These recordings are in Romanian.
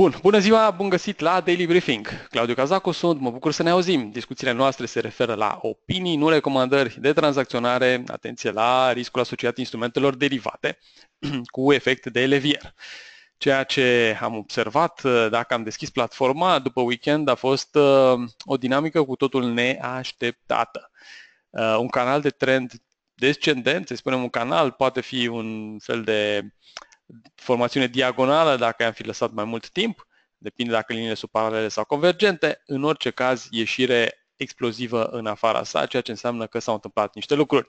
Bun, bună ziua, bun găsit la Daily Briefing. Claudiu Cazacu sunt, mă bucur să ne auzim. Discuțiile noastre se referă la opinii, nu recomandări de tranzacționare, atenție la riscul asociat instrumentelor derivate cu efect de levier. Ceea ce am observat dacă am deschis platforma după weekend a fost uh, o dinamică cu totul neașteptată. Uh, un canal de trend descendent, să spunem un canal, poate fi un fel de formațiune diagonală dacă am fi lăsat mai mult timp, depinde dacă liniile sunt paralele sau convergente, în orice caz ieșire explozivă în afara sa, ceea ce înseamnă că s-au întâmplat niște lucruri.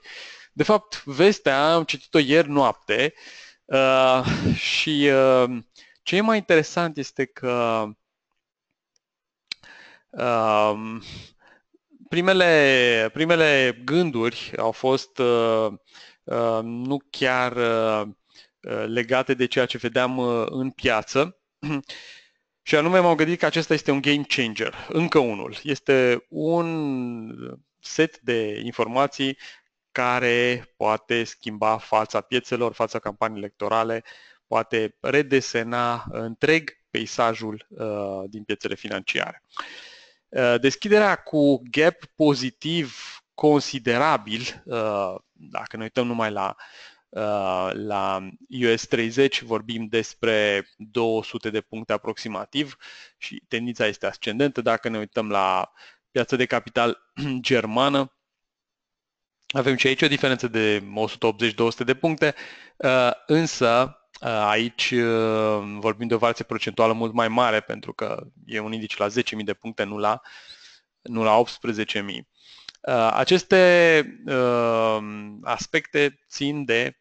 De fapt, vestea am citit-o ieri noapte uh, și uh, ce e mai interesant este că uh, primele, primele gânduri au fost uh, uh, nu chiar uh, Uh, legate de ceea ce vedeam uh, în piață. Și anume m-am gândit că acesta este un game changer, încă unul. Este un set de informații care poate schimba fața piețelor, fața campanii electorale, poate redesena întreg peisajul uh, din piețele financiare. Uh, deschiderea cu gap pozitiv considerabil, uh, dacă ne uităm numai la Uh, la US 30 vorbim despre 200 de puncte aproximativ și tendința este ascendentă. Dacă ne uităm la piața de capital germană, avem și aici o diferență de 180-200 de puncte, uh, însă uh, aici vorbim de o variație procentuală mult mai mare pentru că e un indice la 10.000 de puncte, nu la, nu la 18.000. Uh, aceste uh, aspecte țin de,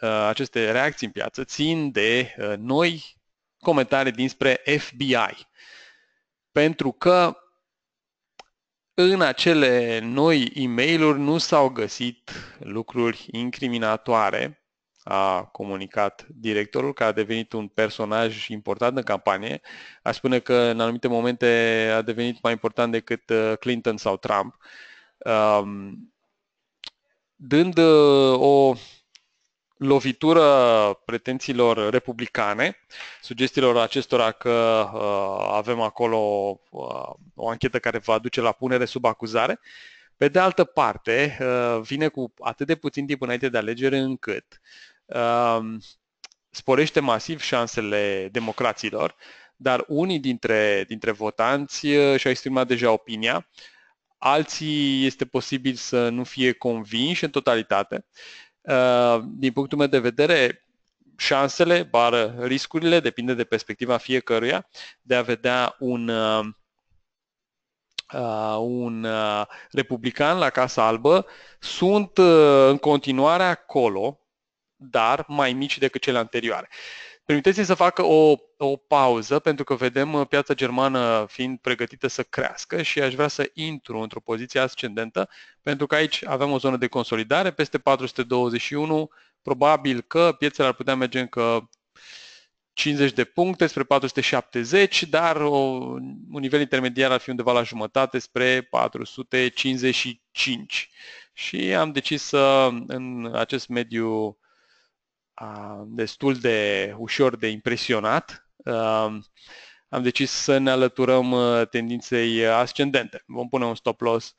uh, aceste reacții în piață țin de noi comentarii dinspre FBI. Pentru că în acele noi e mail nu s-au găsit lucruri incriminatoare, a comunicat directorul, care a devenit un personaj important în campanie. Aș spune că în anumite momente a devenit mai important decât Clinton sau Trump um, dând uh, o lovitură pretențiilor republicane, sugestiilor acestora că uh, avem acolo uh, o anchetă care va duce la punere sub acuzare. Pe de altă parte, uh, vine cu atât de puțin timp înainte de alegere încât uh, sporește masiv șansele democraților, dar unii dintre, dintre votanți uh, și-au exprimat deja opinia alții este posibil să nu fie convinși în totalitate. Uh, din punctul meu de vedere, șansele, bară riscurile, depinde de perspectiva fiecăruia, de a vedea un, uh, uh, un republican la Casa Albă sunt în continuare acolo, dar mai mici decât cele anterioare. Permiteți-mi să fac o, o pauză pentru că vedem uh, piața germană fiind pregătită să crească și aș vrea să intru într-o poziție ascendentă pentru că aici avem o zonă de consolidare peste 421, probabil că piețele ar putea merge încă 50 de puncte spre 470, dar o, un nivel intermediar ar fi undeva la jumătate spre 455. Și am decis să, în acest mediu destul de ușor de impresionat, am decis să ne alăturăm uh, tendinței ascendente. Vom pune un stop loss,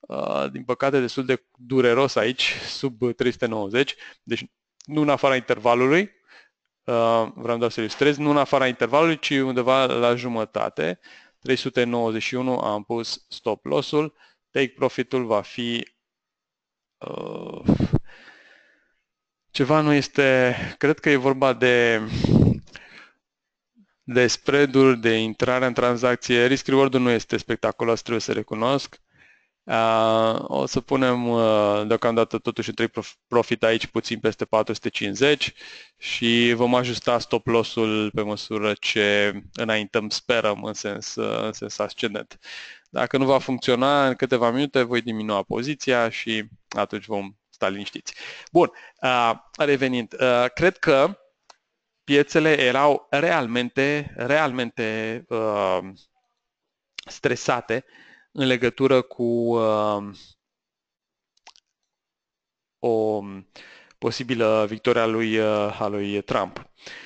uh, din păcate destul de dureros aici, sub 390, deci nu în afara intervalului, uh, vreau doar să ilustrez, nu în afara intervalului, ci undeva la jumătate, 391 am pus stop loss-ul, take profit-ul va fi uh, ceva nu este, cred că e vorba de de spread de intrare în tranzacție. Risk reward nu este spectaculos, trebuie să recunosc. Uh, o să punem uh, deocamdată totuși trei profit aici puțin peste 450 și vom ajusta stop loss-ul pe măsură ce înaintăm, sperăm, în sens, uh, în sens ascendent. Dacă nu va funcționa în câteva minute, voi diminua poziția și atunci vom sta liniștiți. Bun, uh, revenind, uh, cred că piețele erau realmente, realmente uh, stresate în legătură cu o posibilă victoria lui, a lui Trump. Uh,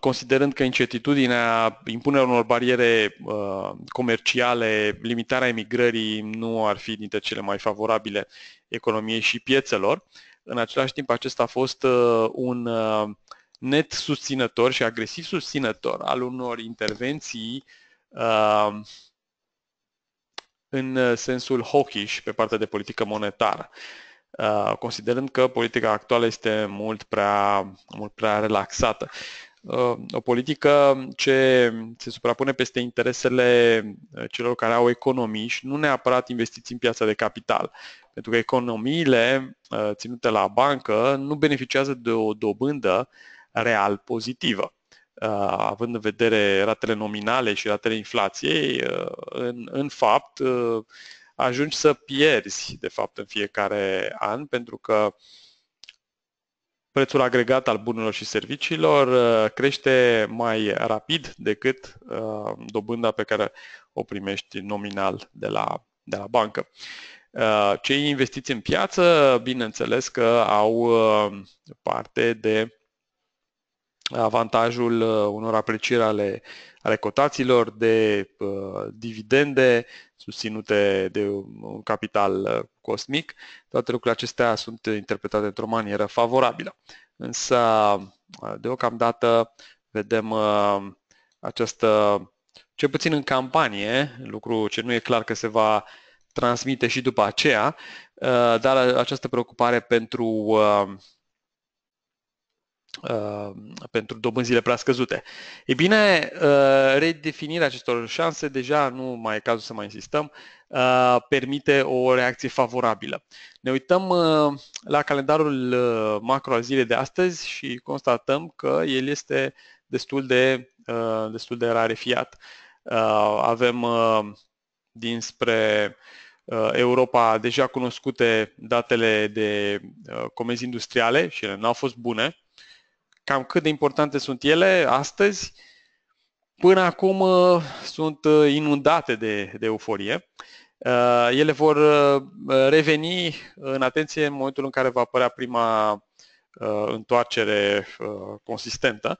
considerând că incertitudinea, impunerea unor bariere uh, comerciale, limitarea emigrării nu ar fi dintre cele mai favorabile economiei și piețelor. În același timp, acesta a fost uh, un net susținător și agresiv susținător al unor intervenții în sensul hawkish pe partea de politică monetară. Uh, considerând că politica actuală este mult prea, mult prea relaxată. Uh, o politică ce se suprapune peste interesele uh, celor care au economii și nu neapărat investiții în piața de capital. Pentru că economiile ținute la bancă nu beneficiază de o dobândă real pozitivă. Având în vedere ratele nominale și ratele inflației, în, în fapt, ajungi să pierzi, de fapt, în fiecare an, pentru că prețul agregat al bunurilor și serviciilor uh, crește mai rapid decât uh, dobânda pe care o primești nominal de la, de la bancă. Uh, cei investiți în piață, bineînțeles că au parte de avantajul unor aprecieri ale, ale cotațiilor, de dividende, susținute de un capital uh, cosmic, toate lucrurile acestea sunt interpretate într-o manieră favorabilă. Însă, uh, deocamdată, vedem uh, această, ce puțin în campanie, lucru ce nu e clar că se va transmite și după aceea, dar această preocupare pentru Uh, pentru dobânzile prea scăzute. E bine, uh, redefinirea acestor șanse, deja nu mai e cazul să mai insistăm, uh, permite o reacție favorabilă. Ne uităm la calendarul macro al zilei de astăzi și constatăm că el este destul de, destul de rarefiat. Avem dinspre Europa deja cunoscute datele de comenzi industriale și ele n-au fost bune, cam cât de importante sunt ele astăzi, până acum uh, sunt uh, inundate de, de euforie. Uh, ele vor reveni în atenție în momentul în care va apărea prima întoarcere consistentă,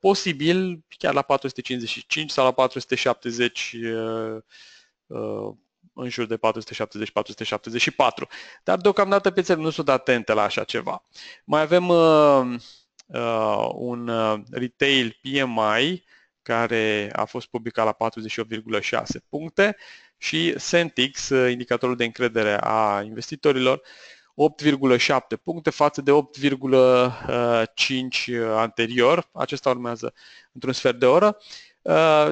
posibil chiar la 455 sau la 470 în jur de 470-474. Dar deocamdată piețele nu sunt atente la așa ceva. Mai avem uh, un uh, retail PMI care a fost publicat la 48,6 puncte și Sentix, uh, indicatorul de încredere a investitorilor, 8,7 puncte față de 8,5 uh, anterior. Acesta urmează într-un sfert de oră.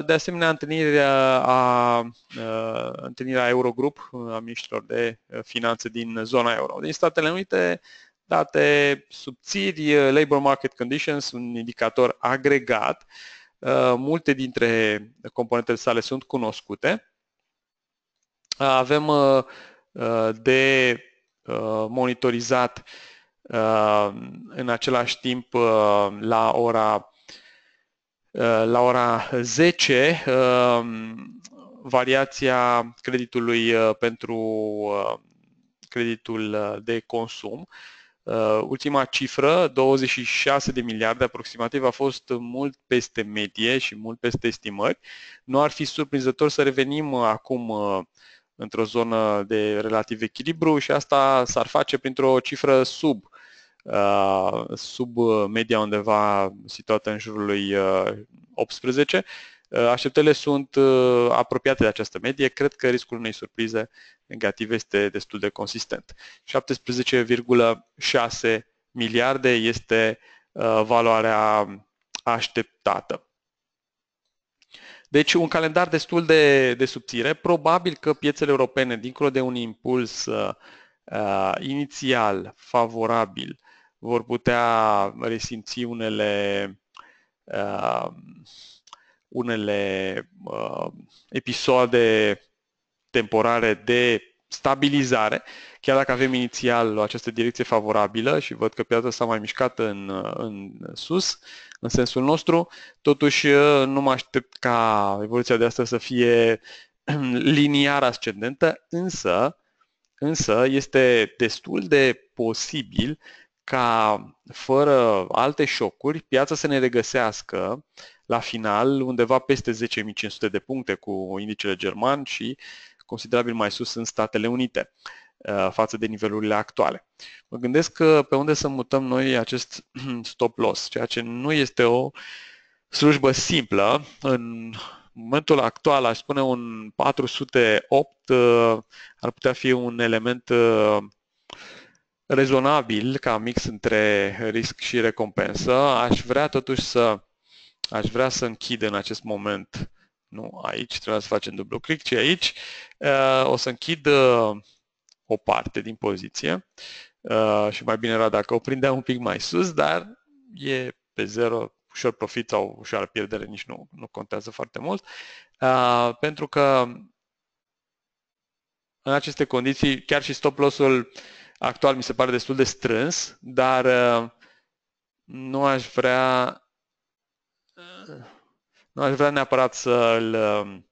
De asemenea, întâlnirea, a, întâlnirea Eurogrup, a ministrilor de finanțe din zona euro. Din Statele Unite, date subțiri, uh, labor market conditions, un indicator agregat. Uh, multe dintre componentele sale sunt cunoscute. Uh, avem de monitorizat în același timp la ora la ora 10 variația creditului pentru creditul de consum Uh, ultima cifră, 26 de miliarde aproximativ, a fost mult peste medie și mult peste estimări. Nu ar fi surprinzător să revenim acum uh, într-o zonă de relativ echilibru și asta s-ar face printr-o cifră sub uh, sub media undeva situată în jurul lui 18 Uh, așteptările sunt uh, apropiate de această medie. Cred că riscul unei surprize negative este destul de consistent. 17,6 miliarde este uh, valoarea așteptată. Deci un calendar destul de, de subțire. Probabil că piețele europene, dincolo de un impuls uh, inițial favorabil, vor putea resimți unele uh, unele uh, episoade temporare de stabilizare, chiar dacă avem inițial această direcție favorabilă și văd că piața s-a mai mișcat în, în sus, în sensul nostru, totuși uh, nu mă aștept ca evoluția de astăzi să fie liniar ascendentă, însă, însă este destul de posibil ca fără alte șocuri, piața să ne regăsească la final undeva peste 10.500 de puncte cu indicele german și considerabil mai sus în Statele Unite uh, față de nivelurile actuale. Mă gândesc că pe unde să mutăm noi acest stop loss, ceea ce nu este o slujbă simplă. În momentul actual, aș spune un 408 uh, ar putea fi un element uh, rezonabil ca mix între risc și recompensă. Aș vrea totuși să aș vrea să închid în acest moment, nu aici, trebuie să facem dublu click, ci aici, uh, o să închid o parte din poziție. Și mai bine era dacă o prindeam un pic mai sus, dar e pe zero, ușor profit sau ușor pierdere, nici nu, nu contează foarte mult, pentru că în aceste condiții, chiar și stop loss-ul actual mi se pare destul de strâns, dar uh, nu aș vrea uh, nu aș vrea neapărat să-l um,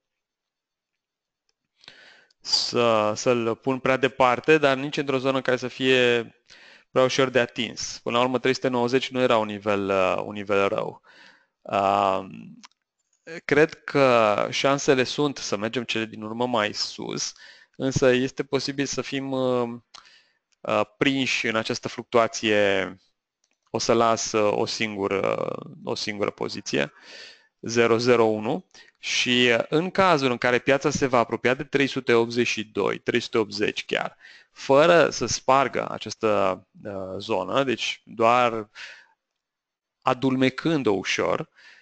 să, să-l pun prea departe, dar nici într-o zonă care să fie prea ușor de atins. Până la urmă, 390 nu era un nivel, uh, un nivel rău. Um, cred că șansele sunt să mergem cele din urmă mai sus, însă este posibil să fim Uh, prinși în această fluctuație, o să las uh, o singură, o singură poziție, 001 și uh, în cazul în care piața se va apropia de 382, 380 chiar, fără să spargă această zonă, deci doar adulmecând-o ușor, Uh,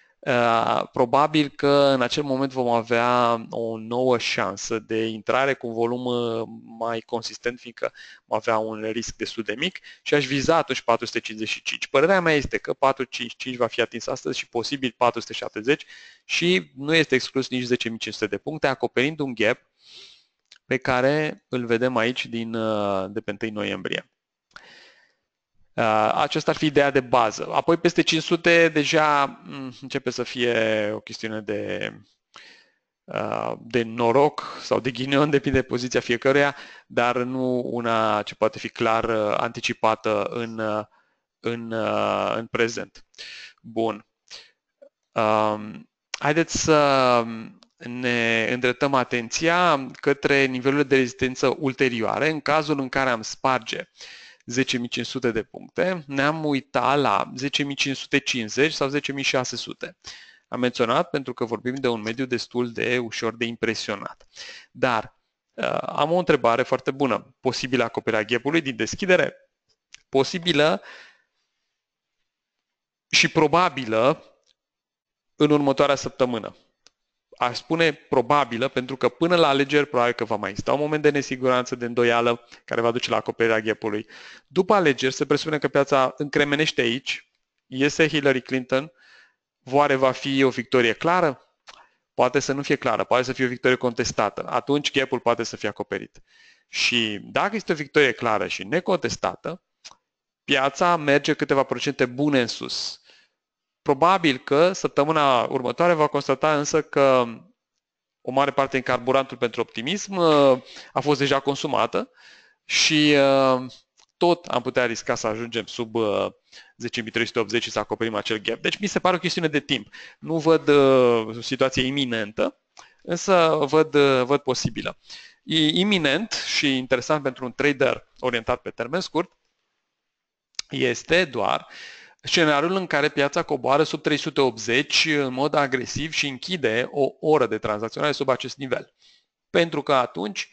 probabil că în acel moment vom avea o nouă șansă de intrare cu un volum uh, mai consistent, fiindcă vom avea un risc destul de mic și aș viza atunci 455. Părerea mea este că 455 va fi atins astăzi și posibil 470 și nu este exclus nici 10.500 de puncte, acoperind un gap pe care îl vedem aici din, uh, de pe 1 noiembrie. Uh, aceasta ar fi ideea de bază. Apoi peste 500 deja mm, începe să fie o chestiune de, uh, de noroc sau de ghinion, depinde de poziția fiecăruia, dar nu una ce poate fi clar uh, anticipată în, în, în prezent. Bun. Um, haideți să ne îndreptăm atenția către nivelurile de rezistență ulterioare în cazul în care am sparge uh, 10.500 de puncte, ne-am uitat la 10.550 sau 10.600. Am menționat pentru că vorbim de un mediu destul de ușor de impresionat. Dar uh, am o întrebare foarte bună. Posibilă acoperirea gap din deschidere? Posibilă și probabilă în următoarea săptămână aș spune probabilă, pentru că până la alegeri probabil că va mai exista un moment de nesiguranță, de îndoială, care va duce la acoperirea gap După alegeri se presupune că piața încremenește aici, iese Hillary Clinton, voare va fi o victorie clară? Poate să nu fie clară, poate să fie o victorie contestată. Atunci gap poate să fie acoperit. Și dacă este o victorie clară și necontestată, piața merge câteva procente bune în sus. Probabil că săptămâna următoare va constata însă că o mare parte din carburantul pentru optimism uh, a fost deja consumată și uh, tot am putea risca să ajungem sub 10.380 uh, și să acoperim acel gap. Deci mi se pare o chestiune de timp. Nu văd o situație iminentă, însă văd, văd posibilă. E iminent și interesant pentru un trader orientat pe termen scurt este doar scenariul în care piața coboară sub 380 în mod agresiv și închide o oră de tranzacționare sub acest nivel. Pentru că atunci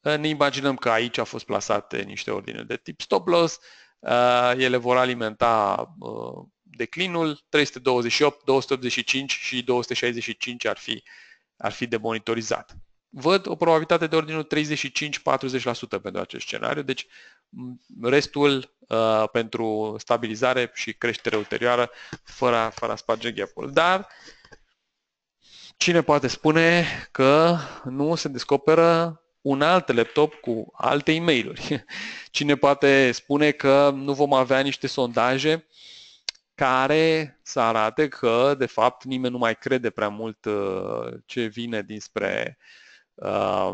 eh, ne imaginăm că aici au fost plasate niște ordine de tip stop loss, eh, ele vor alimenta eh, declinul, 328, 285 și 265 ar fi, ar fi de monitorizat. Văd o probabilitate de ordinul 35-40% pentru acest scenariu, deci restul uh, pentru stabilizare și creștere ulterioară fără, fără a sparge gap-ul. Dar cine poate spune că nu se descoperă un alt laptop cu alte e mail Cine poate spune că nu vom avea niște sondaje care să arate că, de fapt, nimeni nu mai crede prea mult uh, ce vine dinspre uh,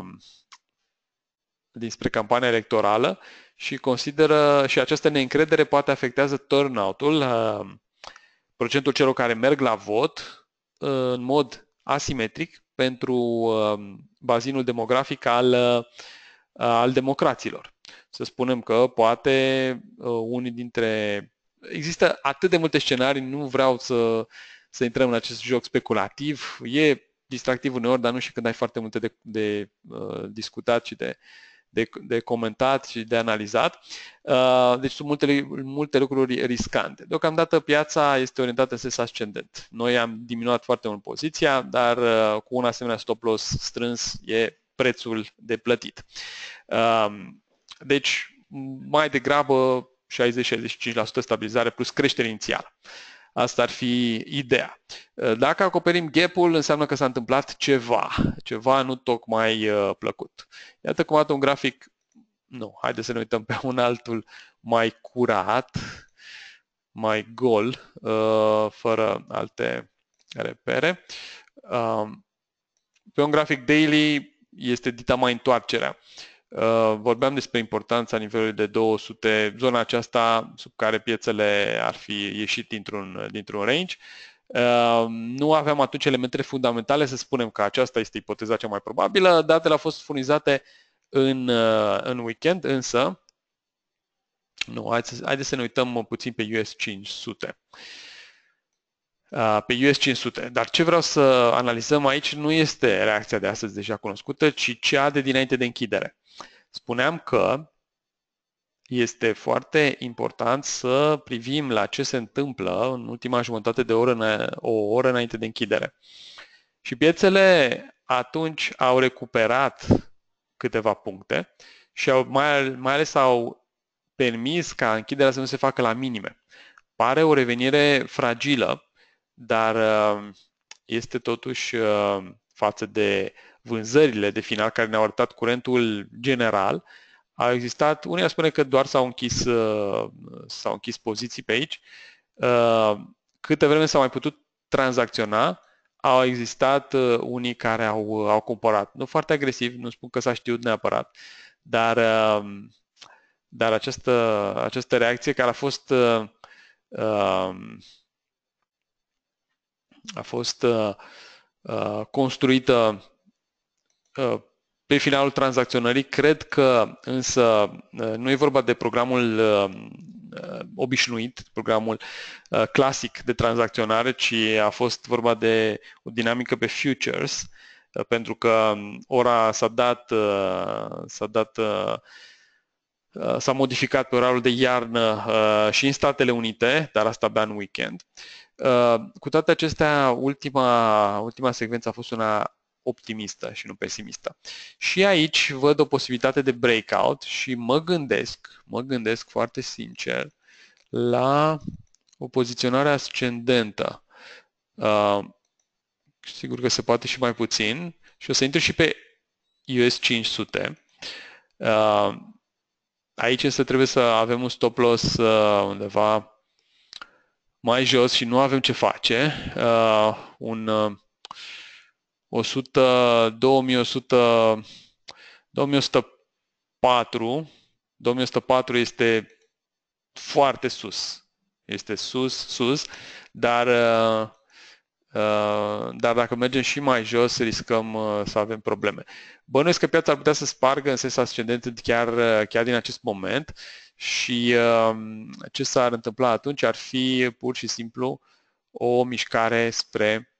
dinspre campania electorală și consideră și această neîncredere poate afectează turnout-ul, uh, procentul celor care merg la vot uh, în mod asimetric pentru uh, bazinul demografic al, al democraților. Să spunem că poate unii dintre... Există atât de multe scenarii, nu vreau să, să intrăm în acest joc speculativ. E distractiv uneori, dar nu și când ai foarte multe de, de uh, discutat și de, de, de comentat și de analizat. Uh, deci sunt multe, multe lucruri riscante. Deocamdată piața este orientată în sens ascendent. Noi am diminuat foarte mult poziția, dar uh, cu un asemenea stop loss strâns e prețul de plătit. Uh, deci, mai degrabă 60-65% stabilizare plus creștere inițială. Asta ar fi ideea. Dacă acoperim gap-ul, înseamnă că s-a întâmplat ceva, ceva nu tocmai uh, plăcut. Iată cum arată un grafic, nu, haideți să ne uităm pe un altul mai curat, mai gol, uh, fără alte repere. Um, pe un grafic daily este dita mai întoarcerea. Uh, vorbeam despre importanța nivelului de 200, zona aceasta sub care piețele ar fi ieșit dintr-un, dintr-un range. Uh, nu aveam atunci elementele fundamentale să spunem că aceasta este ipoteza cea mai probabilă. Datele au fost furnizate în, uh, în weekend, însă nu, haideți, haideți să ne uităm puțin pe US 500 pe US 500. Dar ce vreau să analizăm aici nu este reacția de astăzi deja cunoscută, ci cea de dinainte de închidere. Spuneam că este foarte important să privim la ce se întâmplă în ultima jumătate de oră, o oră înainte de închidere. Și piețele atunci au recuperat câteva puncte și au, mai, mai ales au permis ca închiderea să nu se facă la minime. Pare o revenire fragilă, dar uh, este totuși uh, față de vânzările de final care ne-au arătat curentul general, au existat, unii spune că doar s-au închis, uh, s-au închis poziții pe aici, uh, câte vreme s-au mai putut tranzacționa, au existat uh, unii care au, au cumpărat. Nu foarte agresiv, nu spun că s-a știut neapărat, dar, dar această, această reacție care a fost a fost construită Uh, pe finalul tranzacționării. Cred că însă uh, nu e vorba de programul uh, obișnuit, programul clasic de tranzacționare, ci a fost vorba de o dinamică pe futures, pentru că um, ora s-a dat, s-a dat s-a modificat pe orarul de iarnă și în Statele Unite, dar asta abia în weekend. Cu toate acestea, ultima, ultima secvență a fost una optimistă și nu pesimistă. Și aici văd o posibilitate de breakout și mă gândesc, mă gândesc foarte sincer la o poziționare ascendentă. Uh, sigur că se poate și mai puțin și o să intru și pe US 500. Uh, aici însă trebuie să avem un stop loss uh, undeva mai jos și nu avem ce face. Uh, un uh, 100, 2100, 2104, 2104 este foarte sus. Este sus, sus, dar, uh, uh, dar dacă mergem și mai jos, riscăm uh, să avem probleme. Bănuiesc că piața ar putea să spargă în sens ascendent chiar, chiar din acest moment și ce s-ar întâmpla atunci ar fi pur și simplu o mișcare spre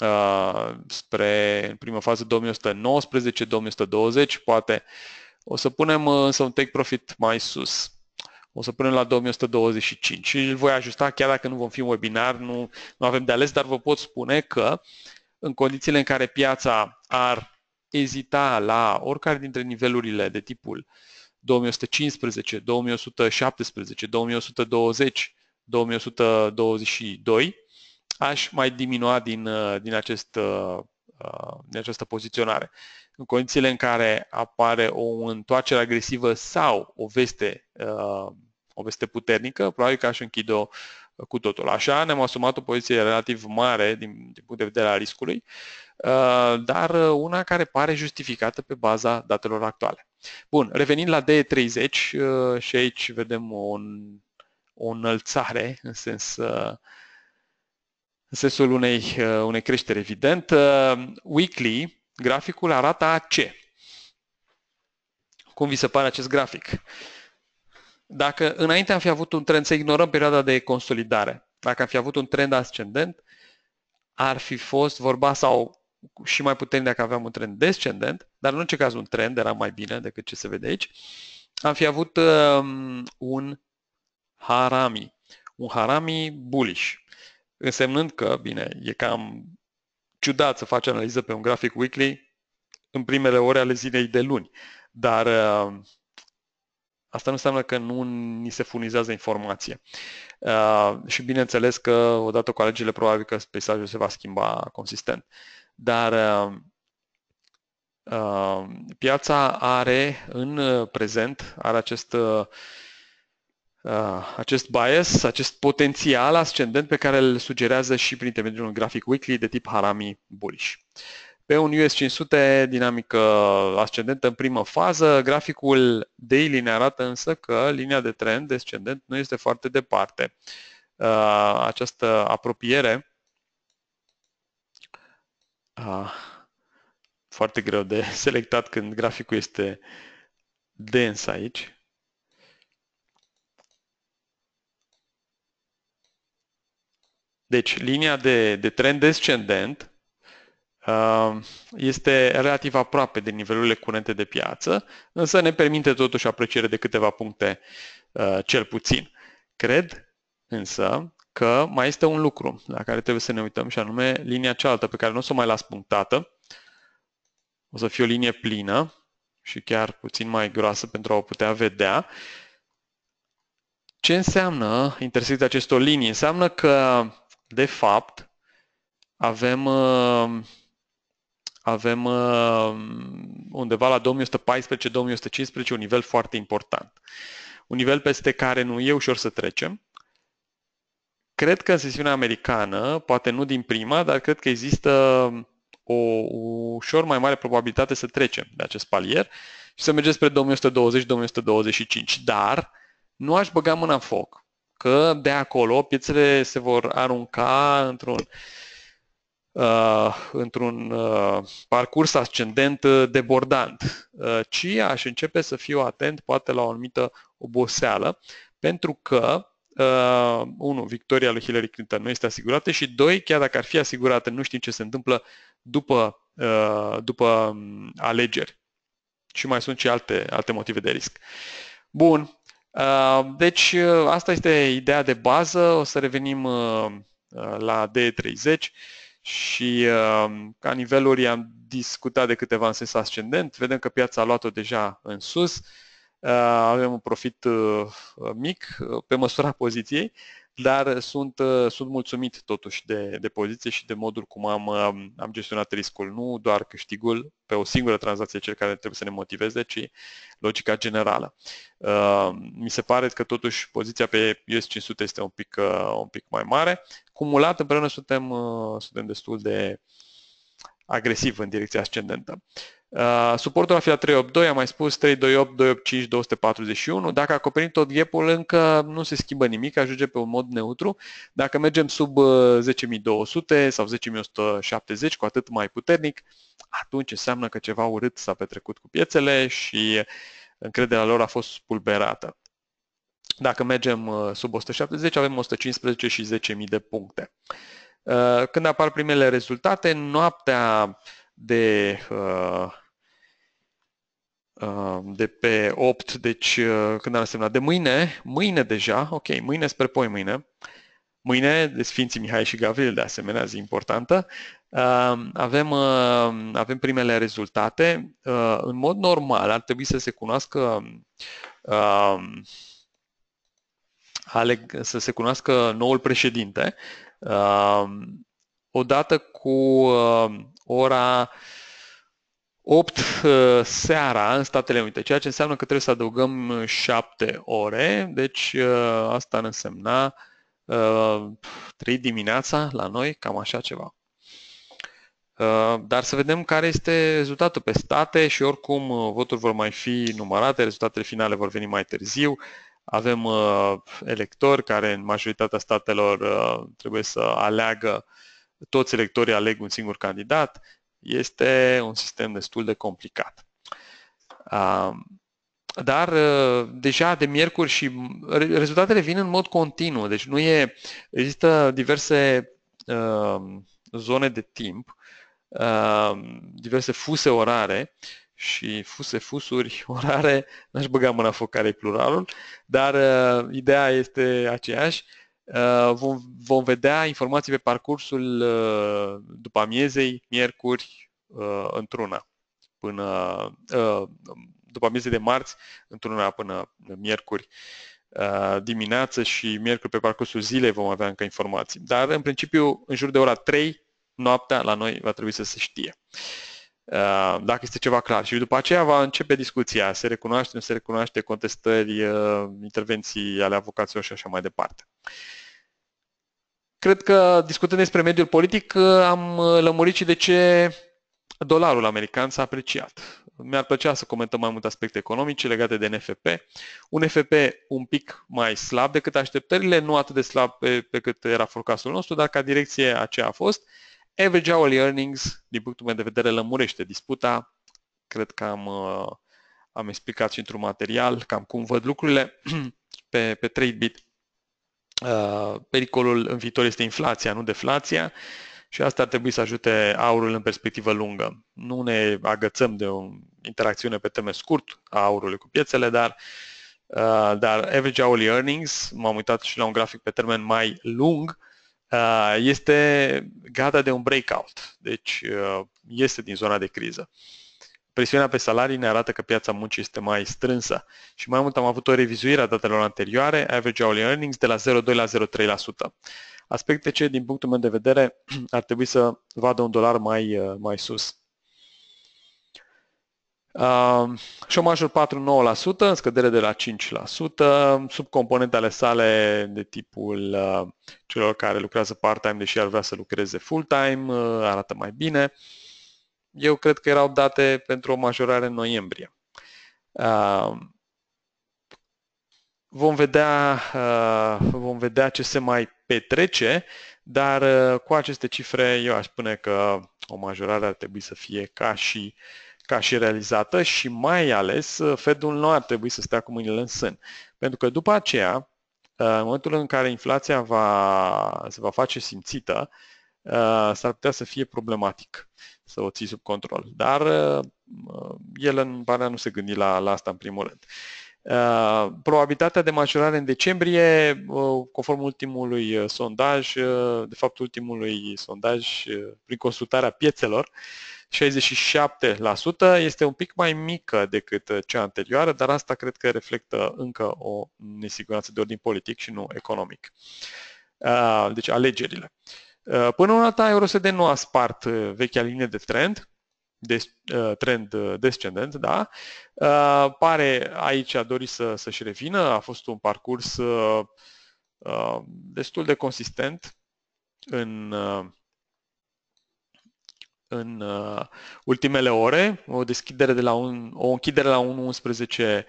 Uh, spre, în primă fază, 2119-2120, poate. O să punem uh, însă un take profit mai sus. O să punem la 2125 și îl voi ajusta chiar dacă nu vom fi un webinar, nu, nu avem de ales, dar vă pot spune că în condițiile în care piața ar ezita la oricare dintre nivelurile de tipul 2115, 2117, 2120, 2122, aș mai diminua din, uh, din, acest, uh, uh, din această poziționare. În condițiile în care apare o întoarcere agresivă sau o veste, o veste puternică, probabil că aș închide-o cu totul. Așa ne-am asumat o poziție relativ mare din, din punct de vedere al riscului, dar una care pare justificată pe baza datelor actuale. Bun, revenind la D30 și aici vedem o, o înălțare în sens în sensul unei, unei creșteri evident. Weekly, graficul arată ce? Cum vi se pare acest grafic? Dacă înainte am fi avut un trend, să ignorăm perioada de consolidare, dacă am fi avut un trend ascendent, ar fi fost vorba sau și mai puternic dacă aveam un trend descendent, dar în orice caz un trend era mai bine decât ce se vede aici, am fi avut um, un harami, un harami bullish, însemnând că, bine, e cam ciudat să faci analiză pe un grafic weekly în primele ore ale zilei de luni, dar uh, Asta nu înseamnă că nu ni se furnizează informație. Uh, și bineînțeles că odată cu alegerile probabil că peisajul se va schimba consistent. Dar uh, uh, piața are în prezent, are acest, uh, acest bias, acest potențial ascendent pe care îl sugerează și prin intermediul unui grafic weekly de tip Harami bullish. Pe un US 500 dinamică ascendentă în primă fază, graficul daily ne arată însă că linia de trend descendent nu este foarte departe. Uh, această apropiere uh, foarte greu de selectat când graficul este dens aici. Deci, linia de, de trend descendent este relativ aproape de nivelurile curente de piață, însă ne permite totuși apreciere de câteva puncte uh, cel puțin. Cred însă că mai este un lucru la care trebuie să ne uităm și anume linia cealaltă pe care nu o să o mai las punctată. O să fie o linie plină și chiar puțin mai groasă pentru a o putea vedea. Ce înseamnă intersecția acestor linii? Înseamnă că, de fapt, avem uh, avem uh, undeva la 2114-2115 un nivel foarte important. Un nivel peste care nu e ușor să trecem. Cred că în sesiunea americană, poate nu din prima, dar cred că există o, o ușor mai mare probabilitate să trecem de acest palier și să mergem spre 2120-2125. Dar nu aș băga mâna în foc că de acolo piețele se vor arunca într-un uh, uh, într-un uh, parcurs ascendent uh, debordant, uh, ci aș începe să fiu atent poate la o anumită oboseală, pentru că uh, unu, victoria lui Hillary Clinton nu este asigurată și doi, chiar dacă ar fi asigurată, nu știm ce se întâmplă după, uh, după um, alegeri. Și mai sunt și alte, alte motive de risc. Bun, uh, deci uh, asta este ideea de bază, o să revenim uh, la D30 și uh, ca niveluri am discutat de câteva în sens ascendent, vedem că piața a luat-o deja în sus, uh, avem un profit uh, mic pe măsura poziției, dar sunt, sunt mulțumit totuși de, de poziție și de modul cum am, am gestionat riscul. Nu doar câștigul pe o singură tranzacție cel care trebuie să ne motiveze, ci logica generală. Mi se pare că totuși poziția pe US 500 este un pic, un pic mai mare cumulat împreună suntem, uh, suntem destul de agresiv în direcția ascendentă. Uh, suportul ar fi la 382, am mai spus 328, 285, 241. Dacă acoperim tot gap încă nu se schimbă nimic, ajunge pe un mod neutru. Dacă mergem sub 10.200 uh, sau 10.170, cu atât mai puternic, atunci înseamnă că ceva urât s-a petrecut cu piețele și încrederea lor a fost spulberată. Dacă mergem uh, sub 170, avem 115 și 10.000 de puncte. Uh, când apar primele rezultate, noaptea de, uh, de pe 8, deci când am însemnat de mâine, mâine deja, ok, mâine spre poi mâine, mâine de Sfinții Mihai și Gavril, de asemenea, zi importantă, avem, avem primele rezultate. În mod normal ar trebui să se cunoască aleg, să se cunoască noul președinte, uh, odată cu uh, ora 8 uh, seara în Statele Unite, ceea ce înseamnă că trebuie să adăugăm 7 ore, deci asta ar însemna 3 dimineața la noi, cam așa ceva. Uh, dar să vedem care este rezultatul pe state și oricum uh, voturi vor mai fi numărate, rezultatele finale vor veni mai târziu. Avem uh, electori care în majoritatea statelor trebuie să aleagă, toți electorii aleg un singur candidat. Este un sistem destul de complicat. Dar deja de miercuri și rezultatele vin în mod continuu, deci nu e, există diverse zone de timp diverse fuse orare și fuse, fusuri, orare, n-aș băga mâna foc care e pluralul, dar uh, ideea este aceeași. Uh, vom, vom vedea informații pe parcursul uh, după amiezei, miercuri, uh, într-una, până uh, după amiezei de marți, într-una până miercuri uh, dimineață și miercuri pe parcursul zilei vom avea încă informații. Dar, în principiu, în jur de ora 3 noaptea la noi va trebui să se știe. Uh, dacă este ceva clar. Și după aceea va începe discuția. Se recunoaște, nu se recunoaște, contestări, uh, intervenții ale avocaților și așa mai departe. Cred că discutând despre mediul politic uh, am lămurit și de ce dolarul american s-a apreciat. Mi-ar plăcea să comentăm mai multe aspecte economice legate de NFP. Un NFP un pic mai slab decât așteptările, nu atât de slab pe, pe cât era forecastul nostru, dar ca direcție aceea a fost. Average hourly earnings, din punctul meu de vedere, lămurește disputa. Cred că am, uh, am explicat și într-un material cam cum văd lucrurile pe, pe TradeBit. Uh, pericolul în viitor este inflația, nu deflația și asta ar trebui să ajute aurul în perspectivă lungă. Nu ne agățăm de o interacțiune pe termen scurt a aurului cu piețele, dar Uh, dar average hourly earnings, m-am uitat și la un grafic pe termen mai lung, Uh, este gata de un breakout, deci uh, este din zona de criză. Presiunea pe salarii ne arată că piața muncii este mai strânsă și mai mult am avut o revizuire a datelor anterioare, average hourly earnings, de la 0,2 la 0,3%. Aspecte ce, din punctul meu de vedere, ar trebui să vadă un dolar mai, uh, mai sus. Uh, șomajul 4,9%, în scădere de la 5%, subcomponentele sale de tipul uh, celor care lucrează part-time, deși ar vrea să lucreze full-time, uh, arată mai bine. Eu cred că erau date pentru o majorare în noiembrie. Uh, vom vedea, uh, vom vedea ce se mai petrece, dar uh, cu aceste cifre eu aș spune că o majorare ar trebui să fie ca și uh, ca și realizată și mai ales uh, Fedul nu ar trebui să stea cu mâinile în sân. Pentru că după aceea, uh, în momentul în care inflația va, se va face simțită, uh, s-ar putea să fie problematic să o ții sub control. Dar el în parea nu se gândi la, la asta în primul rând. Probabilitatea de majorare în decembrie, conform ultimului sondaj, de fapt ultimului sondaj prin consultarea piețelor, 67% este un pic mai mică decât uh, cea anterioară, dar asta cred că reflectă încă o nesiguranță de ordin politic și nu economic. Uh, deci alegerile. Uh, până în alta, Eurosede nu a spart vechea linie de trend, de, trend descendent, da. Pare aici a dorit să, să-și revină, a fost un parcurs destul de consistent în în uh, ultimele ore, o deschidere de la un, o închidere la 1.11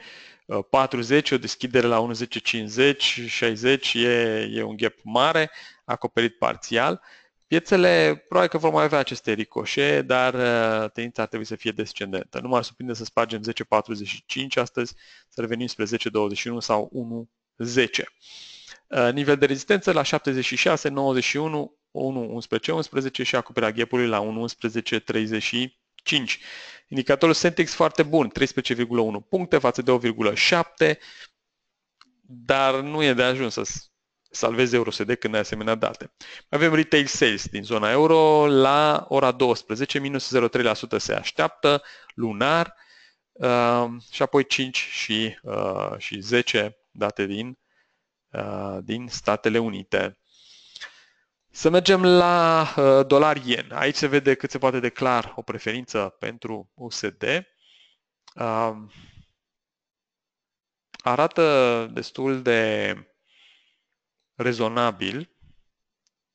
40, o deschidere la 1.10.50, 60 e, e un gap mare, acoperit parțial. Piețele probabil că vor mai avea aceste ricoșe, dar uh, tendința ar trebui să fie descendentă. Nu m-ar surprinde să spargem 10.45 astăzi, să revenim spre 10.21 sau 1.10. Uh, nivel de rezistență la 76, 91, 1.11.11 și acoperirea gap-ului la 1.11.35. Indicatorul Sentex foarte bun, 13,1 puncte față de 8,7, dar nu e de ajuns să salvezi EUROSD când ai asemenea date. Avem retail sales din zona euro la ora 12, minus 0,3% se așteaptă, lunar, uh, și apoi 5 și, uh, și 10 date din, uh, din Statele Unite. Să mergem la uh, dolar yen. Aici se vede cât se poate de clar o preferință pentru USD. Uh, arată destul de rezonabil.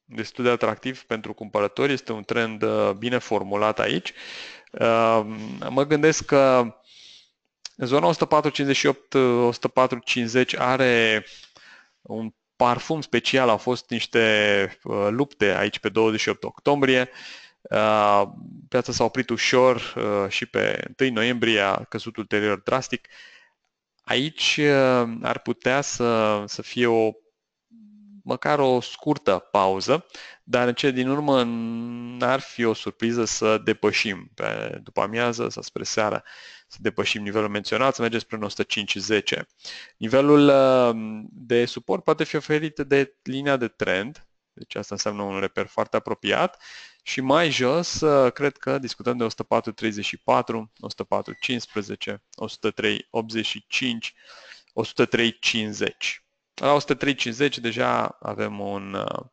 destul de atractiv pentru cumpărători, este un trend uh, bine formulat aici. Uh, mă gândesc că zona 104.58-104.50 are un parfum special, au fost niște lupte aici pe 28 octombrie, piața s-a oprit ușor și pe 1 noiembrie a căzut ulterior drastic. Aici ar putea să, să fie o măcar o scurtă pauză, dar în ce din urmă n-ar fi o surpriză să depășim pe după amiază sau spre seară să depășim nivelul menționat, să mergem spre 105-10. Nivelul uh, de suport poate fi oferit de linia de trend, deci asta înseamnă un reper foarte apropiat și mai jos, uh, cred că discutăm de 104.34, 104.15, 103.85, 103.50. La 103.50 deja avem un uh,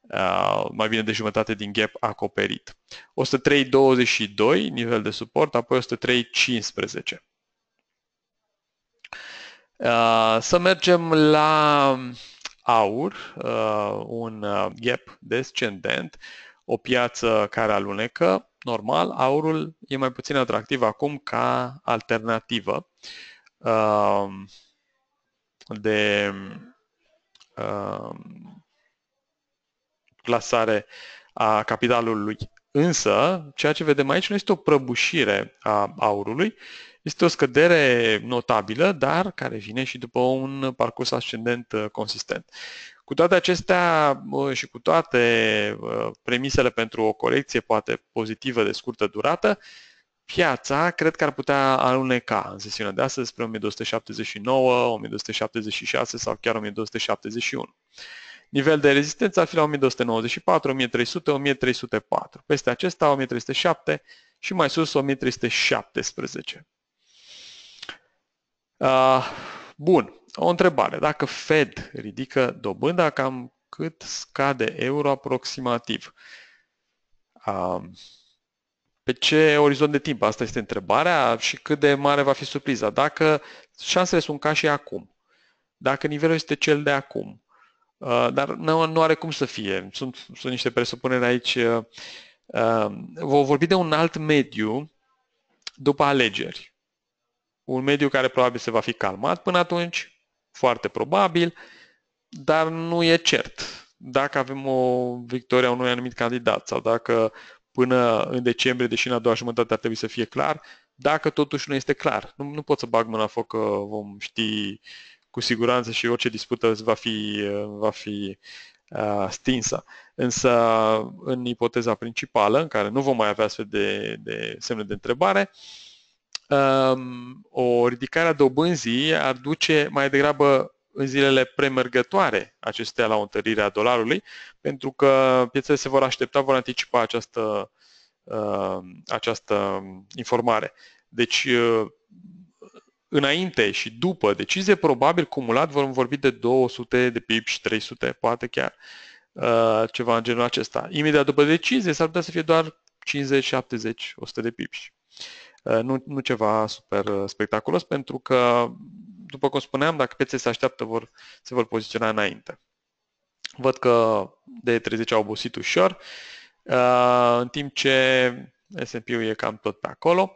uh, mai bine de jumătate din gap acoperit. 103.22 nivel de suport, apoi 103.15. Uh, să mergem la aur, uh, un uh, gap descendent, o piață care alunecă. Normal, aurul e mai puțin atractiv acum ca alternativă. Uh, de uh, plasare a capitalului. Însă, ceea ce vedem aici nu este o prăbușire a aurului, este o scădere notabilă, dar care vine și după un parcurs ascendent uh, consistent. Cu toate acestea uh, și cu toate uh, premisele pentru o corecție poate pozitivă de scurtă durată, piața cred că ar putea aluneca în sesiunea de astăzi spre 1279, 1276 sau chiar 1271. Nivel de rezistență ar fi la 1294, 1300, 1304. Peste acesta 1307 și mai sus 1317. Uh, bun, o întrebare. Dacă Fed ridică dobânda, cam cât scade euro aproximativ? Uh, pe ce orizont de timp? Asta este întrebarea și cât de mare va fi surpriza. Dacă șansele sunt ca și acum, dacă nivelul este cel de acum, uh, dar nu, nu are cum să fie. Sunt, sunt niște presupuneri aici. Uh, uh, vom vorbi de un alt mediu după alegeri. Un mediu care probabil se va fi calmat până atunci, foarte probabil, dar nu e cert. Dacă avem o victorie a unui anumit candidat sau dacă până în decembrie, deși în a doua jumătate ar trebui să fie clar, dacă totuși nu este clar. Nu, nu pot să bag mâna foc că vom ști cu siguranță și orice dispută va fi, va fi uh, stinsă. Însă, în ipoteza principală, în care nu vom mai avea astfel de, de semne de întrebare, um, o ridicare a dobânzii ar duce mai degrabă în zilele premergătoare acestea la o întărire a dolarului, pentru că piețele se vor aștepta, vor anticipa această, uh, această informare. Deci, uh, înainte și după decizie, probabil cumulat vom vorbi de 200 de pip și 300, poate chiar uh, ceva în genul acesta. Imediat după decizie s-ar putea să fie doar 50, 70, 100 de pipi. Nu, nu ceva super spectaculos, pentru că după cum spuneam, dacă piețele se așteaptă, vor, se vor poziționa înainte. Văd că de 30 au obosit ușor, uh, în timp ce S&P-ul e cam tot pe acolo.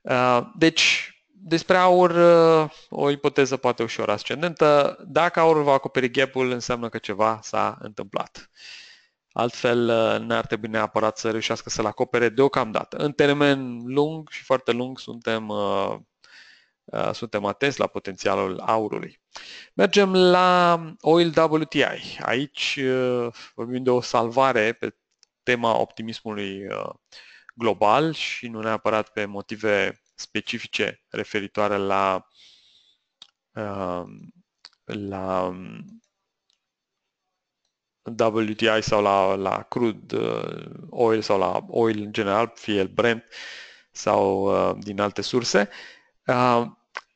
Uh, deci, despre aur, uh, o ipoteză poate ușor ascendentă. Dacă aurul va acoperi gap-ul, înseamnă că ceva s-a întâmplat. Altfel, n-ar trebui neapărat să reușească să-l acopere deocamdată. În termen lung și foarte lung suntem Uh, suntem atenți la potențialul aurului. Mergem la Oil WTI. Aici uh, vorbim de o salvare pe tema optimismului uh, global și nu neapărat pe motive specifice referitoare la la WTI sau la, la crude oil sau la oil în general, fie el Brent sau din alte surse.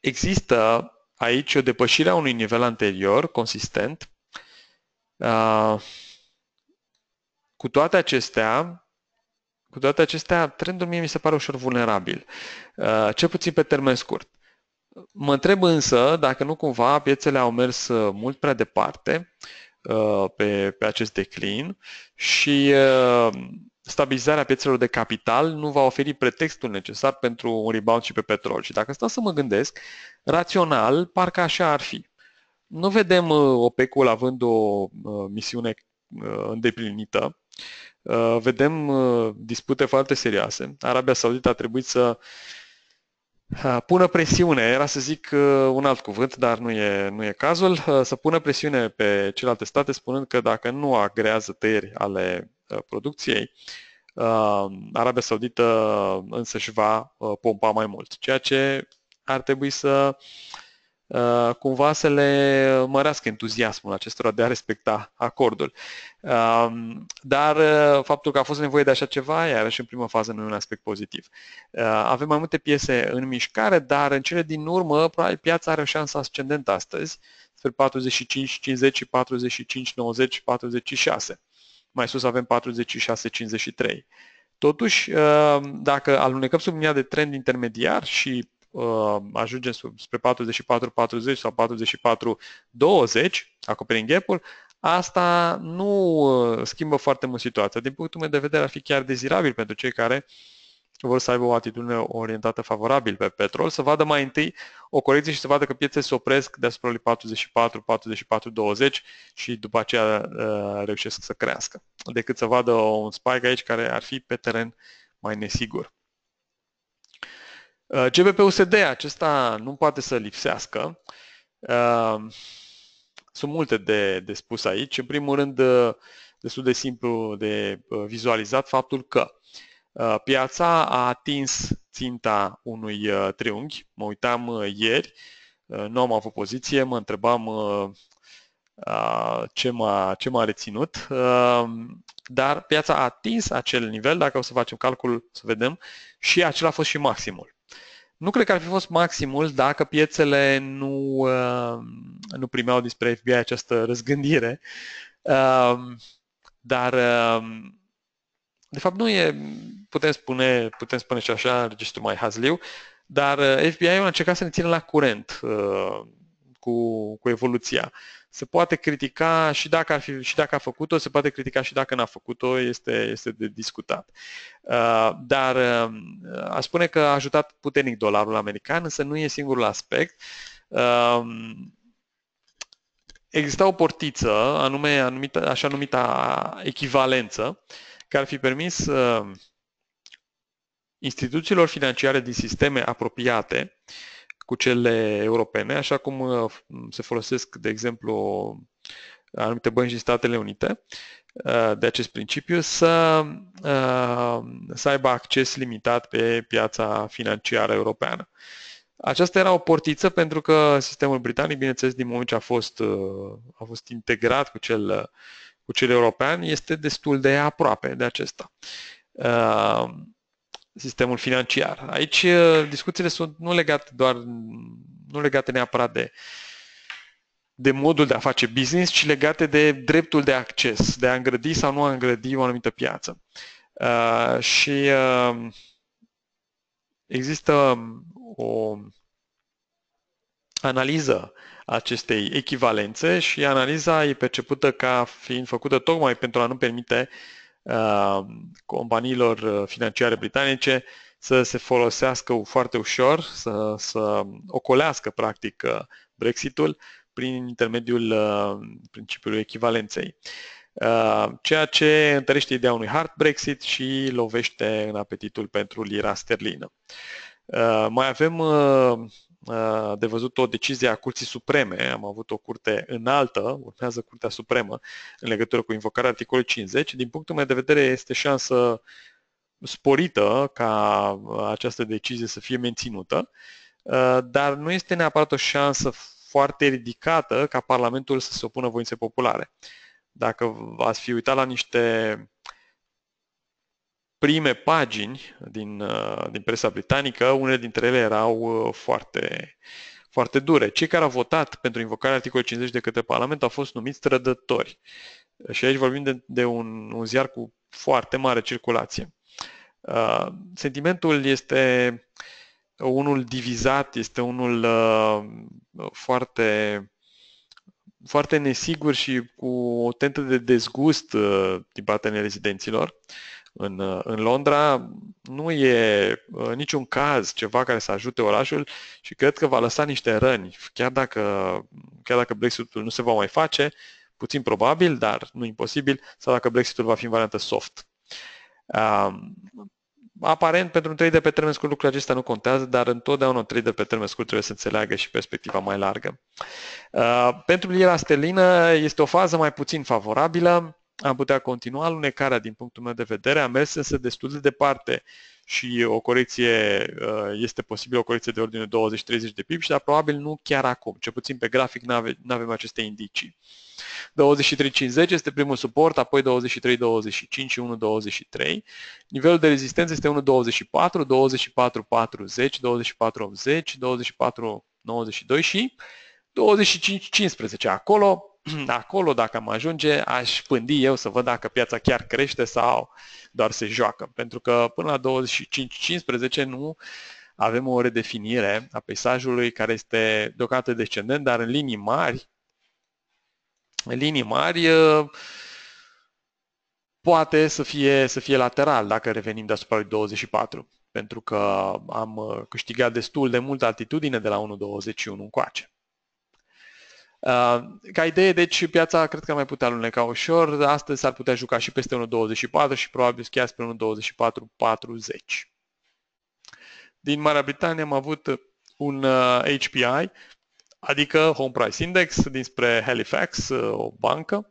Există aici o depășire a unui nivel anterior, consistent. Cu toate acestea, cu toate acestea, trendul mie mi se pare ușor vulnerabil, cel puțin pe termen scurt. Mă întreb însă dacă nu cumva piețele au mers mult prea departe pe, pe acest declin și stabilizarea piețelor de capital nu va oferi pretextul necesar pentru un rebound și pe petrol. Și dacă stau să mă gândesc, rațional, parcă așa ar fi. Nu vedem OPEC-ul având o misiune îndeplinită. Vedem dispute foarte serioase. Arabia Saudită a trebuit să pună presiune, era să zic un alt cuvânt, dar nu e, nu e cazul, să pună presiune pe celelalte state spunând că dacă nu agrează tăieri ale producției, Arabia Saudită însă își va pompa mai mult, ceea ce ar trebui să Uh, cumva să le mărească entuziasmul acestora de a respecta acordul. Um, dar uh, faptul că a fost nevoie de așa ceva, iarăși în primă fază nu e un aspect pozitiv. Uh, avem mai multe piese în mișcare, dar în cele din urmă, probabil piața are o șansă ascendentă astăzi, spre 45, 50, 45, 90, 46. Mai sus avem 46, 53. Totuși, dacă alunecăm sub linia de trend intermediar și uh, ajungem spre 44-40 sau 44-20, acoperind gap-ul, asta nu uh, schimbă foarte mult situația. Din punctul meu de vedere ar fi chiar dezirabil pentru cei care vor să aibă o atitudine orientată favorabil pe petrol, să vadă mai întâi o corecție și să vadă că piețele se opresc deasupra lui 44, 44, 20 și după aceea uh, reușesc să crească, decât să vadă un spike aici care ar fi pe teren mai nesigur. Uh, GBP-USD, acesta nu poate să lipsească. Uh, sunt multe de, de spus aici. În primul rând, uh, destul de simplu de vizualizat faptul că piața a atins ținta unui triunghi. Mă uitam ieri, nu am avut poziție, mă întrebam ce m-a, ce m-a reținut, dar piața a atins acel nivel, dacă o să facem calcul să vedem, și acela a fost și maximul. Nu cred că ar fi fost maximul dacă piețele nu, uh, nu primeau despre FBI această răzgândire. Uh, dar, uh, de fapt, nu e, putem spune, putem spune și așa, registrul mai hazliu, dar uh, FBI-ul a încercat să ne țină la curent uh, cu, cu evoluția se poate critica și dacă, ar fi, și dacă a făcut-o, se poate critica și dacă n-a făcut-o, este, este de discutat. Uh, dar uh, a spune că a ajutat puternic dolarul american, însă nu e singurul aspect. Uh, exista o portiță, anume anumită, așa numită echivalență, care ar fi permis instituțiilor financiare din sisteme apropiate cu cele europene, așa cum uh, se folosesc, de exemplu, anumite bănci din Statele Unite uh, de acest principiu, să, uh, să aibă acces limitat pe piața financiară europeană. Aceasta era o portiță pentru că sistemul britanic, bineînțeles, din moment ce a fost, a fost integrat cu cel, cu cel european, este destul de aproape de acesta sistemul financiar. Aici uh, discuțiile sunt nu legate doar, nu legate neapărat de, de modul de a face business, ci legate de dreptul de acces, de a îngrădi sau nu a îngrădi o anumită piață. Uh, și uh, există o analiză acestei echivalențe și analiza e percepută ca fiind făcută tocmai pentru a nu permite Uh, companiilor uh, financiare britanice să se folosească foarte ușor, să, să ocolească practic uh, Brexitul prin intermediul principiului echivalenței. Ceea ce întărește ideea unui hard Brexit și lovește în apetitul pentru lira sterlină. Mai avem de văzut o decizie a Curții Supreme, am avut o curte înaltă, urmează Curtea Supremă, în legătură cu invocarea articolului 50. Din punctul meu de vedere este șansă sporită ca această decizie să fie menținută, dar nu este neapărat o șansă foarte ridicată ca Parlamentul să se opună voinței populare. Dacă ați fi uitat la niște prime pagini din, uh, din presa britanică, unele dintre ele erau uh, foarte, foarte dure. Cei care au votat pentru invocarea articolului 50 de către Parlament au fost numiți trădători. Și aici vorbim de, de un, un ziar cu foarte mare circulație. Uh, sentimentul este unul divizat, este unul uh, foarte foarte nesigur și cu o tentă de dezgust uh, din partea nerezidenților în, uh, în Londra. Nu e uh, niciun caz ceva care să ajute orașul și cred că va lăsa niște răni, chiar dacă, chiar dacă Brexitul nu se va mai face, puțin probabil, dar nu imposibil, sau dacă Brexitul va fi în variantă soft. Um, aparent, pentru un trader pe termen scurt lucrurile acestea nu contează, dar întotdeauna un trader pe termen scurt trebuie să înțeleagă și perspectiva mai largă. Uh, pentru lira sterlină este o fază mai puțin favorabilă, am putea continua alunecarea din punctul meu de vedere, am mers însă destul de departe și o corecție uh, este posibil o corecție de ordine 20-30 de pips, dar probabil nu chiar acum, cel puțin pe grafic nu avem, avem aceste indicii. 23.50 este primul suport, apoi 23.25 și 1.23. Nivelul de rezistență este 1.24, 24.40, 24.80, 24.92 și 25.15. Acolo, acolo, dacă am ajunge, aș pândi eu să văd dacă piața chiar crește sau doar se joacă. Pentru că până la 25.15 nu avem o redefinire a peisajului care este deocamdată descendent, dar în linii mari în linii mari, poate să fie, să fie lateral dacă revenim deasupra lui 24, pentru că am câștigat destul de multă altitudine de la 1.21 încoace. Ca idee, deci, piața cred că mai putea aluneca ușor. Astăzi s-ar putea juca și peste 1.24 și probabil chiar spre 1.24.40. Din Marea Britanie am avut un HPI adică Home Price Index dinspre Halifax, uh, o bancă.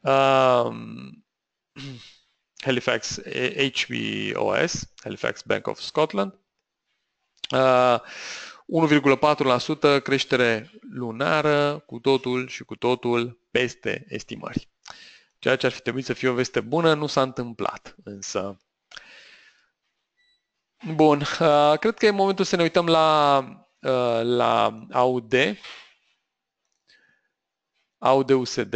Um, Halifax HBOS, Halifax Bank of Scotland. Uh, 1,4% creștere lunară, cu totul și cu totul peste estimări. Ceea ce ar fi trebuit să fie o veste bună nu s-a întâmplat, însă. Bun, uh, cred că e momentul să ne uităm la Uh, la AUD, AUD USD,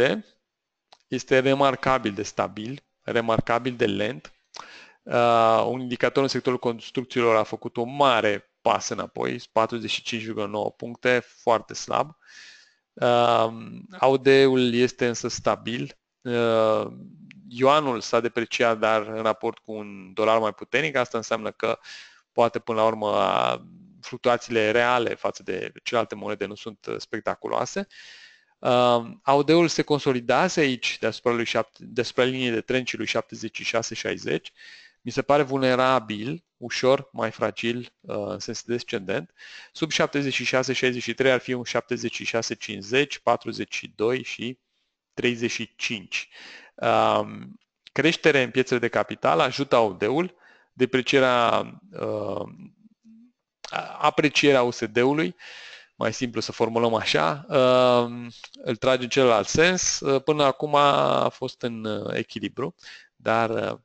este remarcabil de stabil, remarcabil de lent. Uh, un indicator în sectorul construcțiilor a făcut o mare pas înapoi, 45,9 puncte, foarte slab. Uh, AUD-ul este însă stabil. Uh, Ioanul s-a depreciat, dar în raport cu un dolar mai puternic, asta înseamnă că poate până la urmă fluctuațiile reale față de celelalte monede nu sunt uh, spectaculoase. Uh, AUD-ul se consolidează aici deasupra, lui deasupra liniei de trend lui 76-60. Mi se pare vulnerabil, ușor mai fragil uh, în sens descendent. Sub 76-63 ar fi un 76-50, 42 și 35. Um, creștere în piețele de capital ajută AUD-ul, deprecierea aprecierea USD-ului, mai simplu să formulăm așa, uh, îl trage în celălalt sens. Uh, până acum a fost în uh, echilibru, dar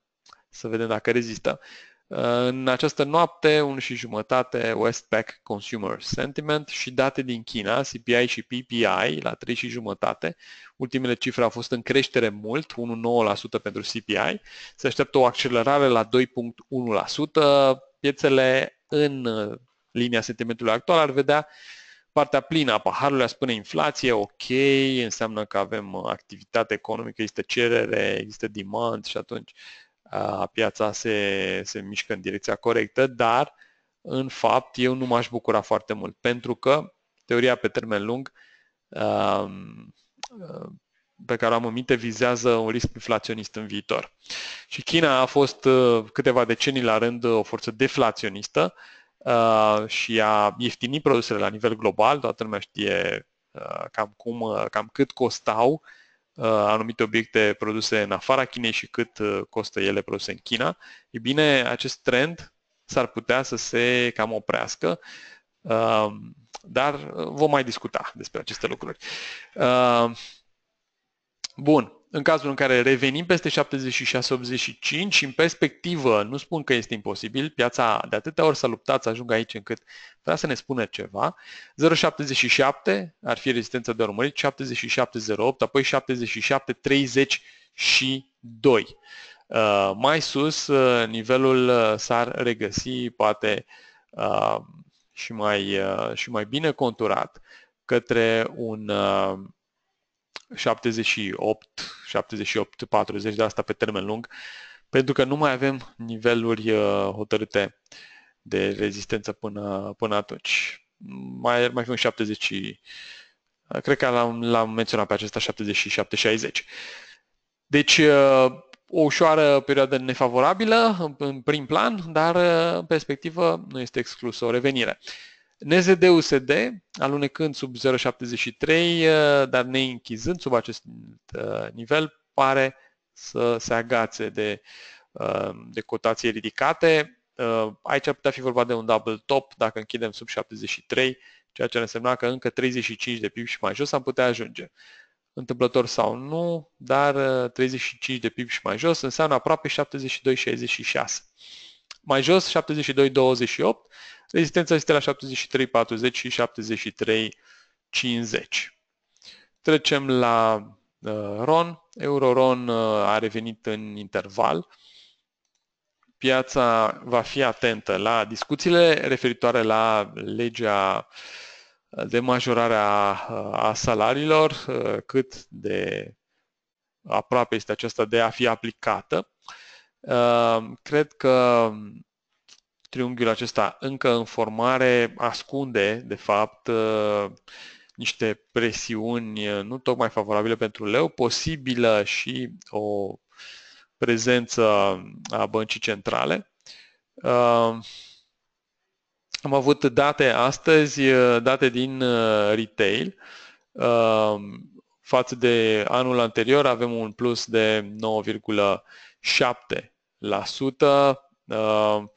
să vedem dacă rezistă. În această noapte, 1 și jumătate, Westpac Consumer Sentiment și date din China, CPI și PPI la 3 și jumătate. Ultimele cifre au fost în creștere mult, 1,9% pentru CPI. Se așteaptă o accelerare la 2,1%. Piețele în linia sentimentului actual, ar vedea partea plină a paharului, a spune inflație, ok, înseamnă că avem activitate economică, există cerere, există demand și atunci a, piața se, se mișcă în direcția corectă, dar în fapt eu nu m-aș bucura foarte mult pentru că teoria pe termen lung a, pe care o am în minte vizează un risc inflaționist în viitor. Și China a fost câteva decenii la rând o forță deflaționistă, uh, și a ieftini produsele la nivel global, toată lumea știe uh, cam cum, uh, cam cât costau uh, anumite obiecte produse în afara Chinei și cât uh, costă ele produse în China. E bine, acest trend s-ar putea să se cam oprească, uh, dar vom mai discuta despre aceste lucruri. Uh, bun, în cazul în care revenim peste 76-85 și în perspectivă, nu spun că este imposibil, piața de atâtea ori s-a luptat să ajungă aici încât vrea să ne spună ceva, 0,77 ar fi rezistența de urmărit, 77,08, apoi 77,32. Uh, mai sus, uh, nivelul uh, s-ar regăsi poate uh, și, mai, uh, și mai bine conturat către un uh, 78, 78, 40 de asta pe termen lung, pentru că nu mai avem niveluri uh, hotărâte de rezistență până, până atunci. Mai, mai fi un 70, cred că l-am, l-am menționat pe acesta 77-60. Deci, uh, o ușoară perioadă nefavorabilă în prim plan, dar uh, în perspectivă nu este exclusă o revenire. NZD-USD, alunecând sub 0,73, uh, dar neînchizând sub acest uh, nivel, pare să se agațe de, de cotații ridicate. Aici ar putea fi vorba de un double top dacă închidem sub 73, ceea ce ar însemna că încă 35 de pip și mai jos am putea ajunge întâmplător sau nu, dar 35 uh, de pip și mai jos înseamnă aproape 72,66. Mai jos 72,28, rezistența este la 73,40 și 73,50. Trecem la uh, RON. Euro-RON uh, a revenit în interval. Piața va fi atentă la discuțiile referitoare la legea uh, de majorare a, a salariilor, uh, cât de aproape este aceasta de a fi aplicată. Uh, cred că triunghiul acesta încă în formare ascunde, de fapt, uh, niște presiuni nu tocmai favorabile pentru leu, posibilă și o prezență a băncii centrale. Am avut date astăzi, uh, date din uh, retail. Um, față de anul anterior avem un plus de 9,7%. Um,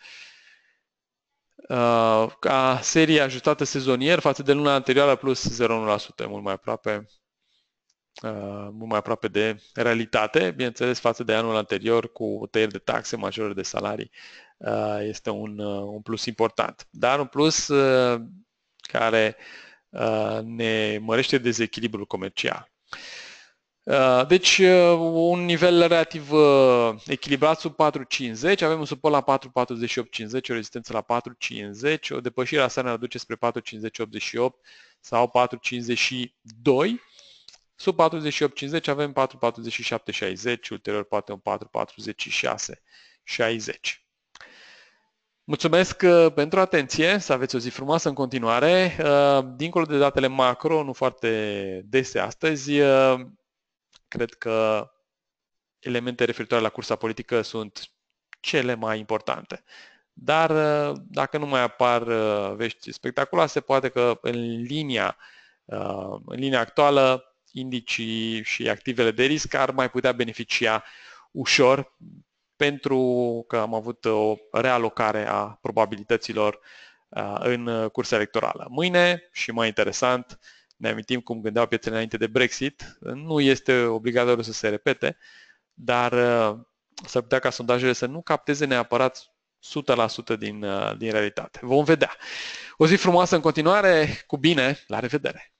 uh, ca serie ajustată sezonier față de luna anterioară plus 0,1%, mult mai aproape mult mai aproape de realitate, bineînțeles față de anul anterior cu tăieri de taxe, majore de salarii Uh, este un, uh, un plus important. Dar un plus uh, care ne mărește dezechilibrul comercial. Deci, un nivel relativ echilibrat sub 4,50, avem un suport la 4,48,50, o rezistență la 4,50, o depășire a sa ne aduce spre 4,50,88 sau 4,52. Sub 48,50 avem 4,47,60, ulterior poate un 4,46,60. Mulțumesc uh, pentru atenție, să aveți o zi frumoasă în continuare. Uh, dincolo de datele macro, nu foarte dese astăzi, uh, cred că elemente referitoare la cursa politică sunt cele mai importante. Dar dacă nu mai apar vești spectaculoase, poate că în linia, în linia actuală, indicii și activele de risc ar mai putea beneficia ușor pentru că am avut o realocare a probabilităților în cursa electorală. Mâine, și mai interesant, ne amintim cum gândeau piețele înainte de Brexit, nu este obligatoriu să se repete, dar s-ar putea ca sondajele să nu capteze neapărat 100% din, din realitate. Vom vedea. O zi frumoasă în continuare, cu bine, la revedere!